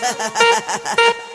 ha ha ha ha